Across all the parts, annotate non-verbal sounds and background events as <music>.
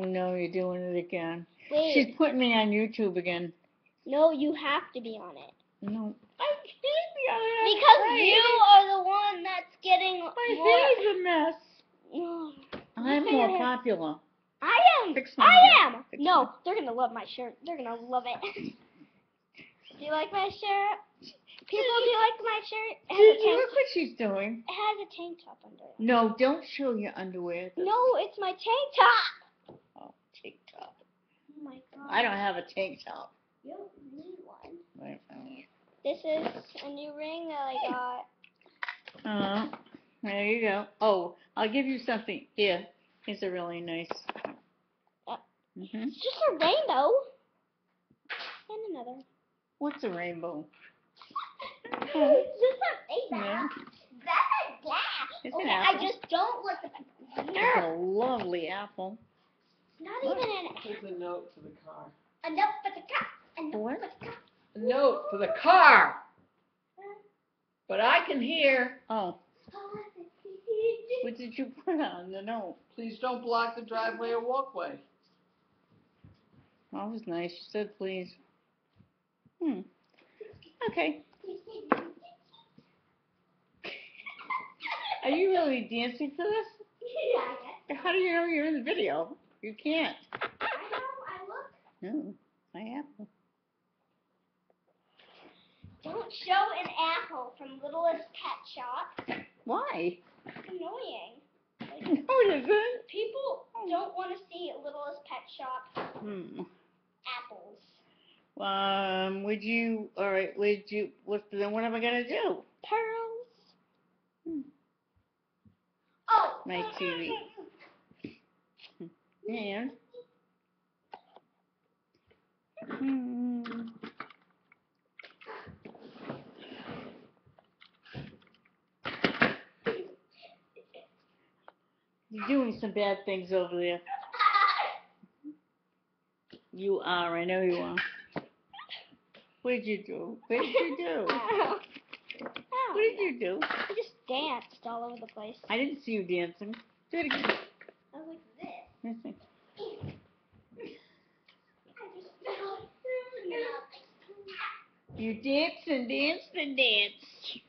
Oh no, you're doing it again. Wait. She's putting me on YouTube again. No, you have to be on it. No, I can't be on it. Because afraid. you are the one that's getting My more. hair's a mess. No. <sighs> I'm more hair. popular. I am. Fix my I hair. am. Fix No, they're gonna love my shirt. They're gonna love it. <laughs> do you like my shirt? People, do you <laughs> like my shirt? It has, a Gigi, tank, look what she's doing. it has a tank top under it. No, don't show your underwear. No, it's my tank top. Oh. Oh my god. I don't have a tank top. You don't need one. Um, This is a new ring that I got. Uh, there you go. Oh, I'll give you something. Here, it's a really nice. Uh. hmm It's just a rainbow. And another. What's a rainbow? <laughs> It's just a rainbow. Yeah. That's a glass. It's an apple. I just don't look at the It's a lovely apple. Not even an Here's a note for the car. a note for the car. A note What? for the cat. A note for the car. But I can hear. Oh, what did you put on the note? Please don't block the driveway or walkway. That was nice. You said please. Hmm. Okay. Are you really dancing for this? <laughs> yeah, How do you know you're in the video? You can't. I know. I look. No, my apple. Don't show an apple from Littlest Pet Shop. Why? It's annoying. Like, <laughs> No, it isn't. people don't want to see Littlest Pet Shop Hmm. apples. Um, would you, alright, would you, what, then what am I gonna do? Pearls. Hmm. Oh. My <laughs> TV. Hmm. You're doing some bad things over there. You are, I know you are. What did you do? What did you do? Ow. What did you do? I just danced all over the place. I didn't see you dancing. Do it again. I was like this. Let's see. I just fell. You danced and danced and danced.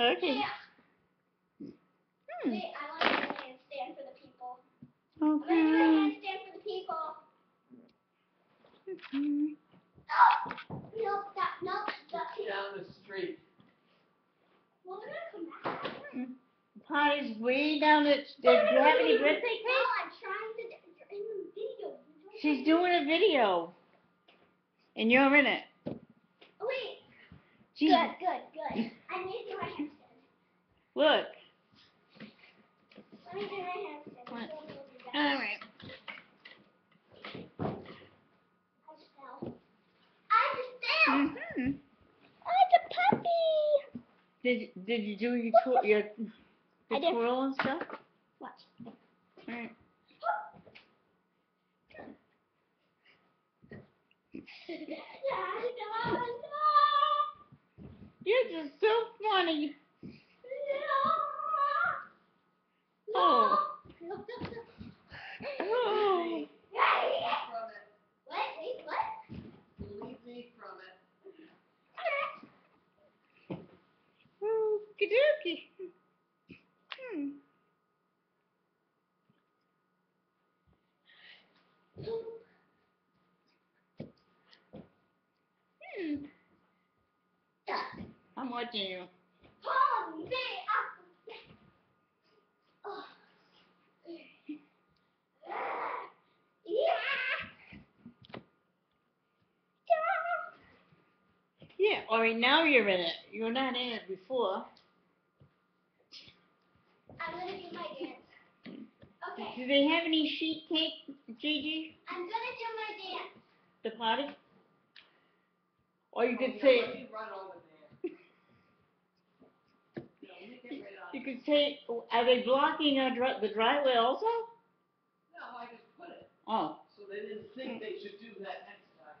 Okay. Hmm. Wait, I want to do a handstand for the people. I'm gonna do a Okay. handstand for the people. Oh, no, stop, no, stop. Down the street. Well, they're gonna come back. Party's way down at. Do you have any birthday No. I'm trying to. The video. She's doing a video. And you're in it. Oh, wait. Good, good, good. I need to do my <laughs> handstand. look. Let me do my handstand. What? Don't do that. Alright. I just fell. I just fell. Mm-hmm. Oh, it's a puppy. Did, did you do your, your, Did. twirl and stuff? Watch. Alright. You're just so funny. Oh. Oh. From it. What? Wait, what? Believe me from it. Okie dokie. Hmm. Hmm. I'm watching you. Me, up. Yeah. Yeah, alright, now you're in it. You're not in it before. I'm gonna do my dance. Okay, Do they have any sheet cake, Gigi, I'm gonna do my dance. the party? Or you could Oh, yeah, say, Let me run over there. Yeah, let me get right on you it. could say, are they blocking our dri- the driveway also? No, I just put it. Oh, So they didn't think they should do that next time.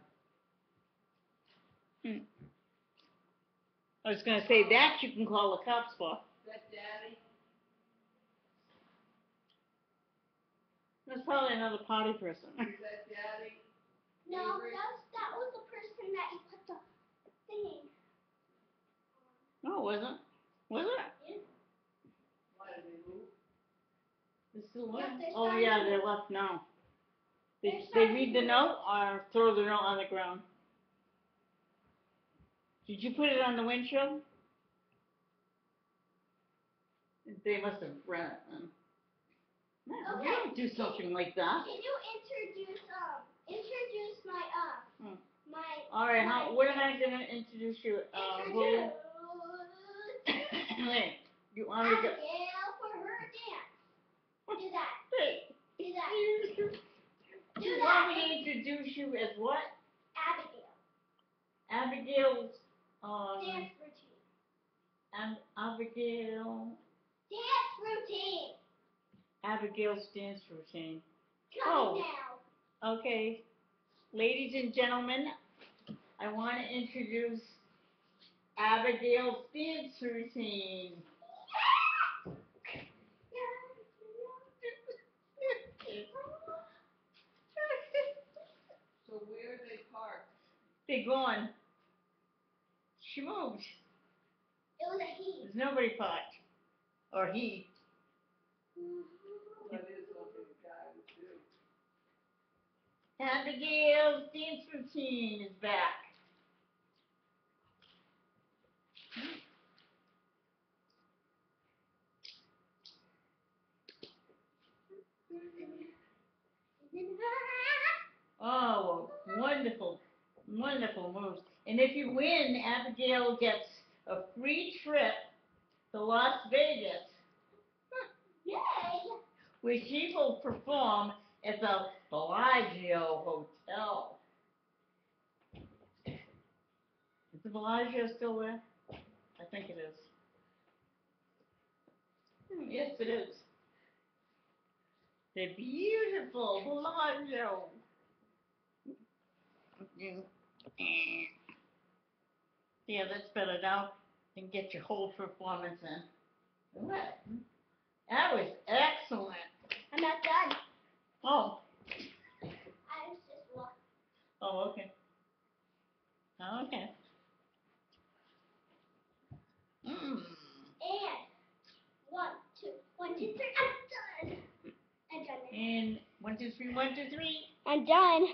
Hmm. I was gonna say that you can call the cops for. That daddy? That's probably another party person. Is that Daddy? No, that was, that was the person that you put the thingy. No, it wasn't. Was it? Why did they move? Still Yeah, they're Oh, yeah, they left now. They, they read the note or throw the note on the ground? Did you put it on the windshield? They must have read it then. No, you don't do something like that. Can you introduce um introduce my uh Hmm. my Alright, how, what am I gonna introduce you, uh, introduce <coughs> <coughs> wait, you want to go? Abigail for her dance. Do that. Hey, Do that. You Do you that. want me to introduce you as what? Abigail. Abigail's, um, Dance routine. Ab- Abigail, Dance routine. Abigail's dance routine. Coming Oh. now. Okay, ladies and gentlemen, I want to introduce Abigail's dance routine. So where are they parked? They're gone. She moved. It was a he. There's nobody parked. Or he. That is mm-hmm. something a guy would do. Abigail's dance routine is back. Oh, wonderful, wonderful moves. And if you win, Abigail gets a free trip to Las Vegas, <laughs> Yay! where she will perform at the Bellagio Hotel. Is the Bellagio still there? I think it is. Hmm, Yes, it is. The beautiful Bellagio. You- Yeah, that's better now. And get your whole performance in. What? That was excellent. I'm not done. Oh, I was just walking. oh, okay. Oh, okay. Mm. And one, two, one, two, three. I'm done. I'm done. And one, two, three, one, two, three. I'm done.